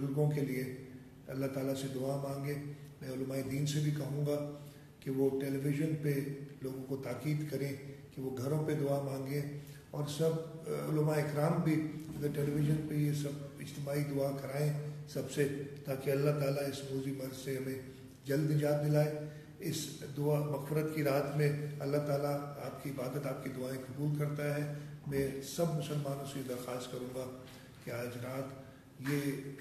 بزرگوں کے لیے اللہ تعالیٰ سے دعا مانگے۔ میں علماء دین سے بھی کہوں گا کہ وہ ٹیلی ویژن پہ لوگوں کو تاکید کریں کہ وہ گھروں پہ دعا مانگیں۔ اور سب علماء اکرام بھی اگر ٹیلی ویژن پہ یہ سب اجتماعی دعا کرائیں سب سے، تاکہ اللہ تعالیٰ اس موزی مرض سے ہمیں جلد نجات دلائے۔ اس دعا مغفرت کی رات میں اللہ تعالیٰ آپ کی عبادت، آپ کی دعائیں قبول کرتا ہے۔ میں سب مسلمانوں سے درخواست کروں گا کہ آج رات یہ